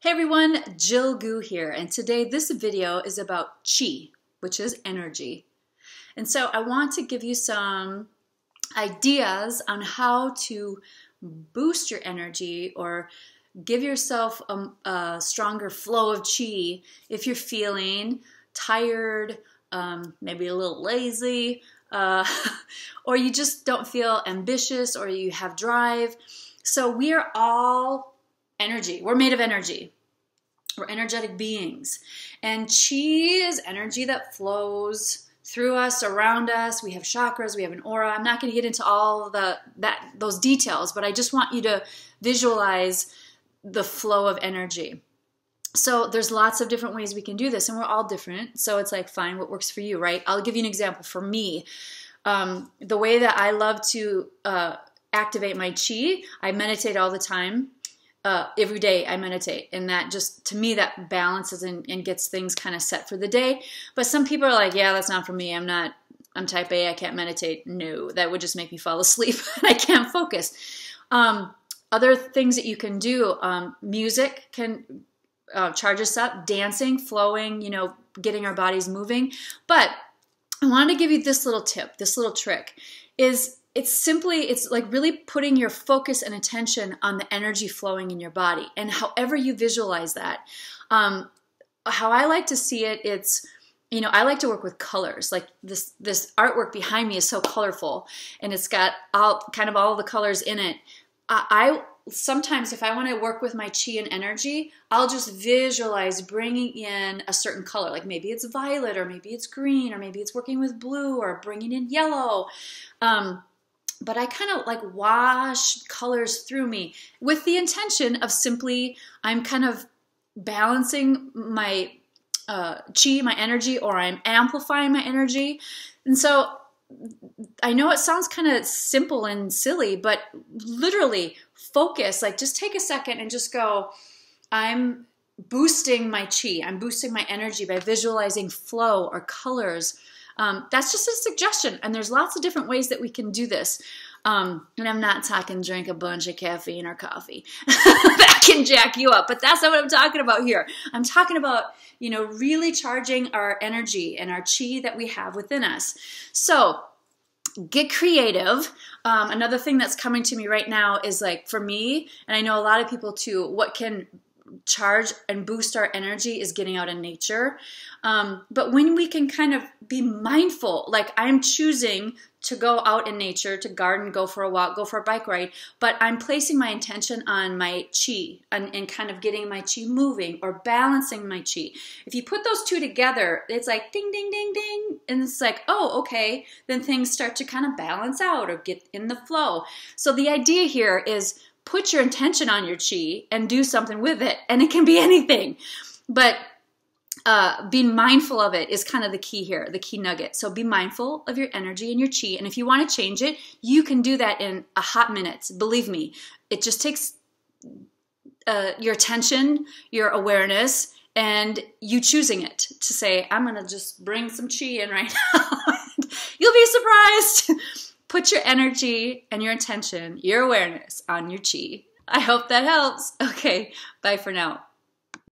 Hey everyone, Jill Goux here, and today this video is about Qi, which is energy. And so I want to give you some ideas on how to boost your energy or give yourself a, a stronger flow of Qi if you're feeling tired, um, maybe a little lazy, uh, or you just don't feel ambitious or you have drive. So we are all energy. We're made of energy. We're energetic beings. And chi is energy that flows through us, around us. We have chakras, we have an aura. I'm not going to get into all the that those details, but I just want you to visualize the flow of energy. So there's lots of different ways we can do this, and we're all different. So it's like, find what works for you, right? I'll give you an example. For me, um, the way that I love to uh, activate my chi, I meditate all the time uh, every day I meditate, and that just to me that balances and, and gets things kind of set for the day. But some people are like, "Yeah, that's not for me. I'm not. I'm Type A. I can't meditate." No, that would just make me fall asleep. I can't focus. Um, other things that you can do: um, music can uh, charge us up, dancing, flowing. You know, getting our bodies moving. But I wanted to give you this little tip, this little trick is it's simply it's like really putting your focus and attention on the energy flowing in your body. And however you visualize that um, how i like to see it it's you know i like to work with colors. Like this this artwork behind me is so colorful and it's got all kind of all the colors in it. I, I sometimes if i want to work with my chi and energy i'll just visualize bringing in a certain color. Like maybe it's violet or maybe it's green or maybe it's working with blue or bringing in yellow. Um, but I kind of like wash colors through me with the intention of simply, I'm kind of balancing my uh, chi, my energy, or I'm amplifying my energy. And so I know it sounds kind of simple and silly, but literally focus, like just take a second and just go, I'm boosting my chi, I'm boosting my energy by visualizing flow or colors um, that's just a suggestion, and there's lots of different ways that we can do this. Um, and I'm not talking drink a bunch of caffeine or coffee. that can jack you up, but that's not what I'm talking about here. I'm talking about, you know, really charging our energy and our chi that we have within us. So, get creative. Um, another thing that's coming to me right now is like for me, and I know a lot of people too, what can charge and boost our energy is getting out in nature. Um, but when we can kind of be mindful, like I'm choosing to go out in nature, to garden, go for a walk, go for a bike ride, but I'm placing my intention on my chi and, and kind of getting my chi moving or balancing my chi. If you put those two together, it's like ding, ding, ding, ding. And it's like, oh, okay. Then things start to kind of balance out or get in the flow. So the idea here is put your intention on your chi and do something with it. And it can be anything. But uh, being mindful of it is kind of the key here, the key nugget. So be mindful of your energy and your chi. And if you want to change it, you can do that in a hot minute. Believe me, it just takes uh, your attention, your awareness, and you choosing it to say, I'm going to just bring some chi in right now. You'll be surprised. Put your energy and your attention, your awareness on your chi. I hope that helps. Okay, bye for now.